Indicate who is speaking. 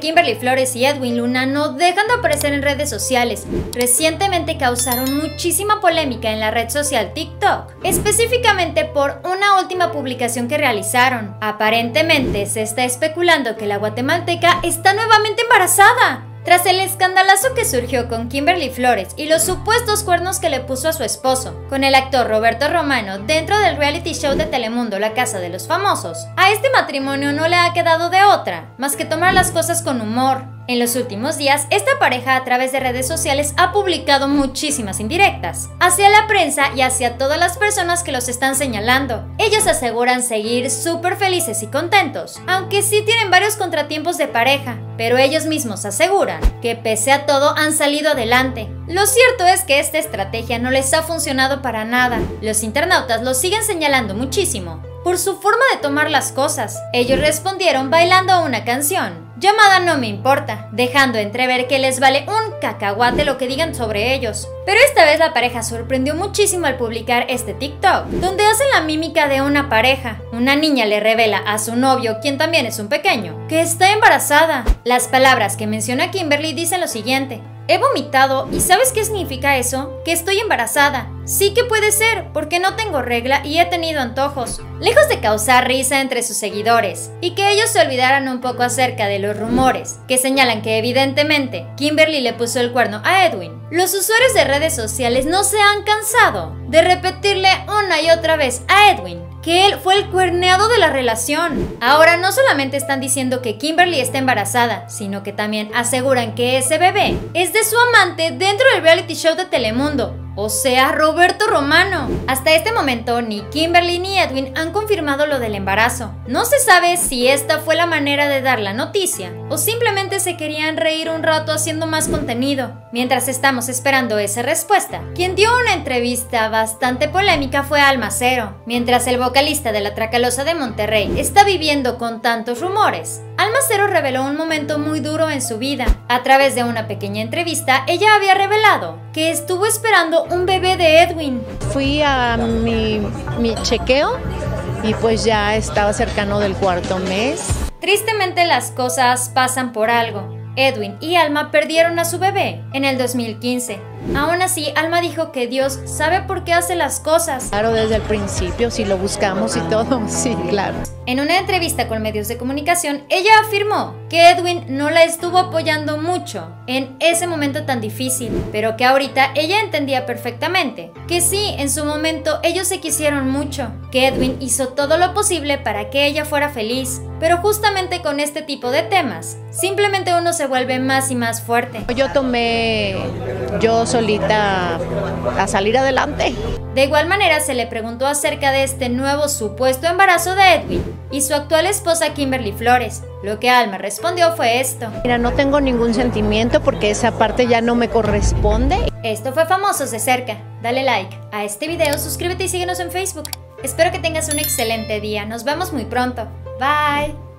Speaker 1: Kimberly Flores y Edwin Luna no dejan de aparecer en redes sociales. Recientemente causaron muchísima polémica en la red social TikTok, específicamente por una última publicación que realizaron. Aparentemente se está especulando que la guatemalteca está nuevamente embarazada. Tras el escandalazo que surgió con Kimberly Flores y los supuestos cuernos que le puso a su esposo, con el actor Roberto Romano dentro del reality show de Telemundo La Casa de los Famosos, a este matrimonio no le ha quedado de otra, más que tomar las cosas con humor, en los últimos días, esta pareja a través de redes sociales ha publicado muchísimas indirectas hacia la prensa y hacia todas las personas que los están señalando. Ellos aseguran seguir súper felices y contentos, aunque sí tienen varios contratiempos de pareja, pero ellos mismos aseguran que pese a todo han salido adelante. Lo cierto es que esta estrategia no les ha funcionado para nada. Los internautas los siguen señalando muchísimo por su forma de tomar las cosas. Ellos respondieron bailando una canción llamada No me importa, dejando entrever que les vale un cacahuate lo que digan sobre ellos. Pero esta vez la pareja sorprendió muchísimo al publicar este TikTok, donde hacen la mímica de una pareja. Una niña le revela a su novio, quien también es un pequeño, que está embarazada. Las palabras que menciona Kimberly dicen lo siguiente. He vomitado y ¿sabes qué significa eso? Que estoy embarazada. Sí que puede ser, porque no tengo regla y he tenido antojos. Lejos de causar risa entre sus seguidores y que ellos se olvidaran un poco acerca de los rumores que señalan que evidentemente Kimberly le puso el cuerno a Edwin, los usuarios de redes sociales no se han cansado de repetirle una y otra vez a Edwin que él fue el cuerneado de la relación. Ahora no solamente están diciendo que Kimberly está embarazada, sino que también aseguran que ese bebé es de su amante dentro del reality show de Telemundo, o sea, Roberto Romano. Hasta este momento, ni Kimberly ni Edwin han confirmado lo del embarazo. No se sabe si esta fue la manera de dar la noticia, o simplemente se querían reír un rato haciendo más contenido. Mientras estamos esperando esa respuesta, quien dio una entrevista bastante polémica fue Almacero. Mientras el vocalista de la Tracalosa de Monterrey está viviendo con tantos rumores, Almacero reveló un momento muy duro en su vida. A través de una pequeña entrevista, ella había revelado que estuvo esperando un bebé de Edwin.
Speaker 2: Fui a mi, mi chequeo y pues ya estaba cercano del cuarto mes.
Speaker 1: Tristemente las cosas pasan por algo. Edwin y Alma perdieron a su bebé en el 2015. Aún así, Alma dijo que Dios sabe por qué hace las cosas.
Speaker 2: Claro, desde el principio, si lo buscamos y todo, sí, claro.
Speaker 1: En una entrevista con medios de comunicación, ella afirmó que Edwin no la estuvo apoyando mucho en ese momento tan difícil, pero que ahorita ella entendía perfectamente que sí, en su momento ellos se quisieron mucho, que Edwin hizo todo lo posible para que ella fuera feliz, pero justamente con este tipo de temas, simplemente uno se vuelve más y más fuerte.
Speaker 2: Yo tomé yo solita a salir adelante.
Speaker 1: De igual manera se le preguntó acerca de este nuevo supuesto embarazo de Edwin y su actual esposa Kimberly Flores. Lo que Alma respondió fue esto.
Speaker 2: Mira, no tengo ningún sentimiento porque esa parte ya no me corresponde.
Speaker 1: Esto fue Famosos de Cerca. Dale like a este video, suscríbete y síguenos en Facebook. Espero que tengas un excelente día. Nos vemos muy pronto. Bye.